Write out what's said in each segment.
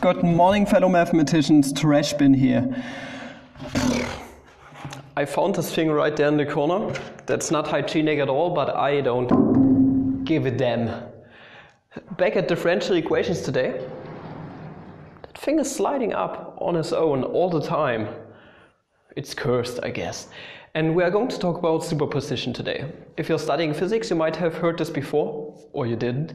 Good morning, fellow mathematicians. Trash bin here. I found this thing right there in the corner. That's not hygienic at all, but I don't give a damn. Back at differential equations today, that thing is sliding up on its own all the time. It's cursed, I guess. And we are going to talk about superposition today. If you're studying physics, you might have heard this before, or you didn't.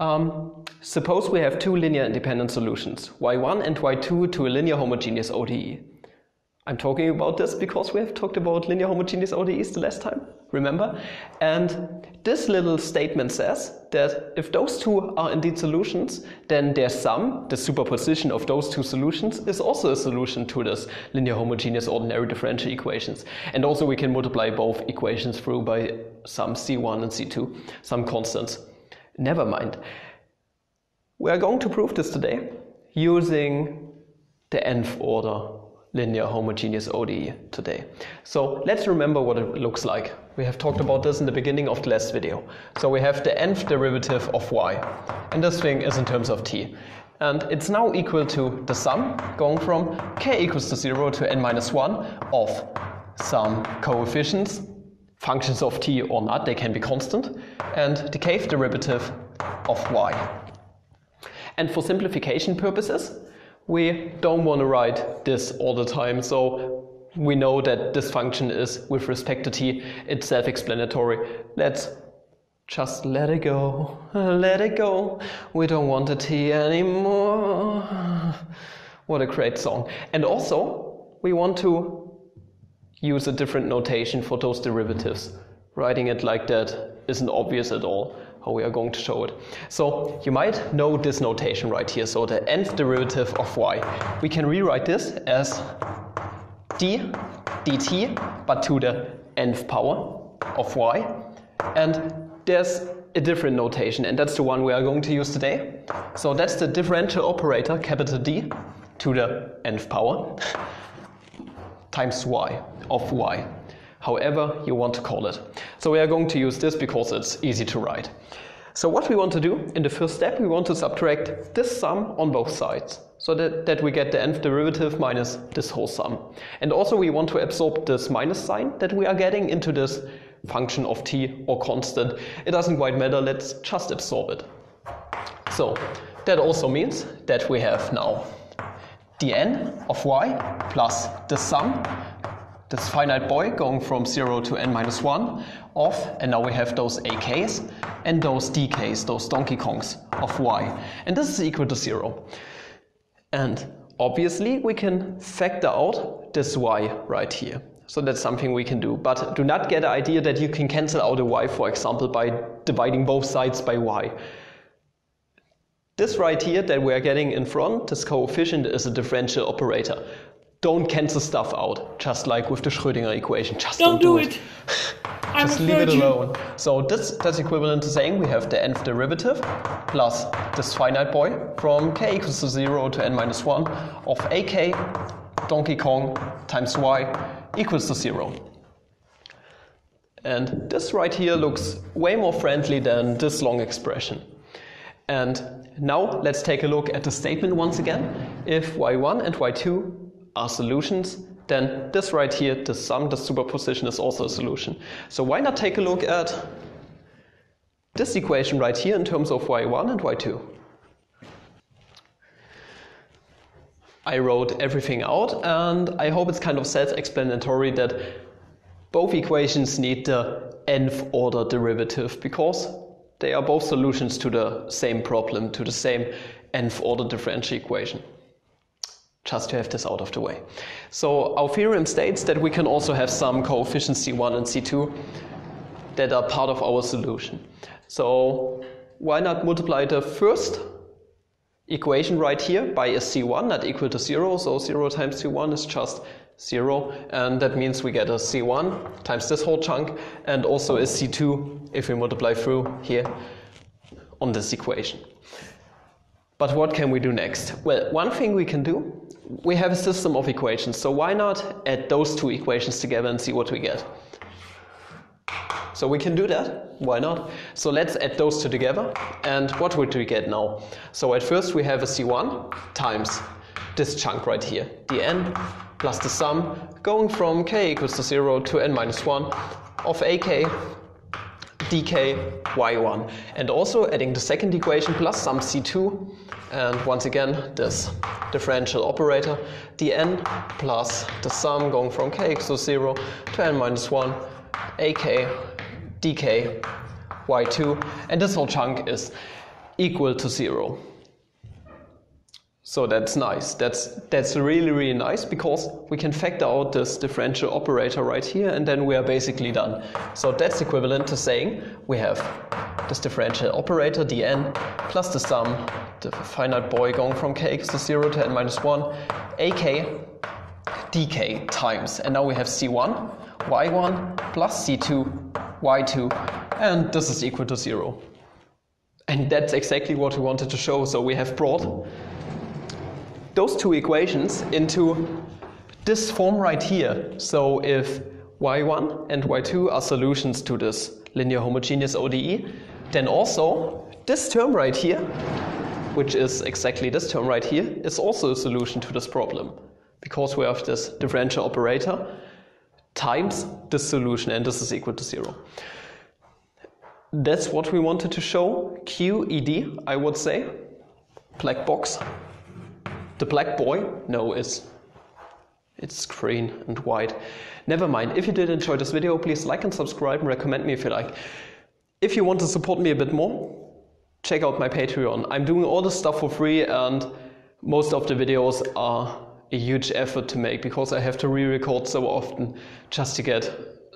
Um, suppose we have two linear independent solutions, y1 and y2 to a linear homogeneous ODE. I'm talking about this because we have talked about linear homogeneous ODEs the last time, remember? And this little statement says that if those two are indeed solutions, then their sum, the superposition of those two solutions, is also a solution to this linear homogeneous ordinary differential equations. And also we can multiply both equations through by some C1 and C2, some constants. Never mind. We are going to prove this today using the nth order linear homogeneous ODE today. So let's remember what it looks like. We have talked about this in the beginning of the last video. So we have the nth derivative of y, and this thing is in terms of t. And it's now equal to the sum going from k equals to 0 to n minus 1 of some coefficients, functions of t or not, they can be constant, and the kth derivative of y. And for simplification purposes, we don't want to write this all the time. So we know that this function is with respect to t, it's self-explanatory. Let's just let it go, let it go. We don't want a t anymore. What a great song. And also, we want to use a different notation for those derivatives. Writing it like that isn't obvious at all how we are going to show it. So you might know this notation right here. So the nth derivative of y. We can rewrite this as d dt, but to the nth power of y. And there's a different notation, and that's the one we are going to use today. So that's the differential operator, capital D, to the nth power, times y, of y however you want to call it. So we are going to use this because it's easy to write. So what we want to do in the first step, we want to subtract this sum on both sides so that, that we get the nth derivative minus this whole sum. And also we want to absorb this minus sign that we are getting into this function of t or constant. It doesn't quite matter, let's just absorb it. So that also means that we have now dn of y plus the sum this finite boy going from 0 to n minus 1 of, and now we have those ak's and those dk's, those donkey kongs of y. And this is equal to 0. And obviously we can factor out this y right here. So that's something we can do. But do not get the idea that you can cancel out a y, for example, by dividing both sides by y. This right here that we're getting in front, this coefficient is a differential operator don't cancel stuff out, just like with the Schrödinger equation. Just don't, don't do, it. it. just leave it alone. So this that's equivalent to saying we have the nth derivative plus this finite boy from k equals to 0 to n minus 1 of ak Donkey Kong times y equals to 0. And this right here looks way more friendly than this long expression. And now let's take a look at the statement once again. If y1 and y2 are solutions, then this right here, the sum, the superposition is also a solution. So why not take a look at this equation right here in terms of y1 and y2? I wrote everything out and I hope it's kind of self-explanatory that both equations need the nth order derivative because they are both solutions to the same problem, to the same nth order differential equation just to have this out of the way. So our theorem states that we can also have some coefficients C1 and C2 that are part of our solution. So why not multiply the first equation right here by a C1 not equal to 0, so 0 times C1 is just 0, and that means we get a C1 times this whole chunk, and also a C2 if we multiply through here on this equation. But what can we do next? Well, one thing we can do we have a system of equations, so why not add those two equations together and see what we get? So we can do that, why not? So let's add those two together. And what would we get now? So at first we have a C1 times this chunk right here, dn plus the sum going from k equals to 0 to n minus 1 of ak dk y1. And also adding the second equation plus some c2 and once again this differential operator dn plus the sum going from k equals to 0 to n minus 1 ak dk y2 and this whole chunk is equal to 0. So that's nice. That's, that's really, really nice because we can factor out this differential operator right here and then we are basically done. So that's equivalent to saying we have this differential operator dn plus the sum, the finite boy going from k equals to 0 to n minus 1, ak dk times. And now we have c1, y1 plus c2, y2, and this is equal to 0. And that's exactly what we wanted to show. So we have brought those two equations into this form right here. So if y1 and y2 are solutions to this linear homogeneous ODE, then also this term right here, which is exactly this term right here, is also a solution to this problem because we have this differential operator times this solution and this is equal to zero. That's what we wanted to show. QED, I would say. Black box. The black boy? No, it's it's green and white. Never mind. If you did enjoy this video, please like and subscribe and recommend me if you like. If you want to support me a bit more, check out my Patreon. I'm doing all this stuff for free and most of the videos are a huge effort to make because I have to re-record so often just to get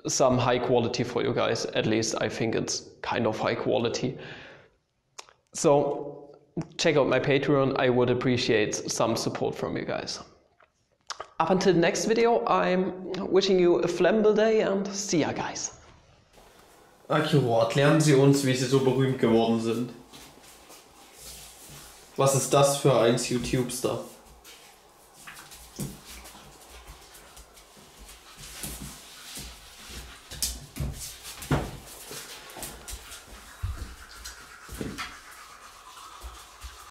some high quality for you guys. At least I think it's kind of high quality. So check out my Patreon. I would appreciate some support from you guys. Up until the next video, I'm wishing you a flammable day and see ya, guys. Akkurat, lernen Sie uns, wie Sie so berühmt geworden sind. Was ist das für ein YouTube-Star?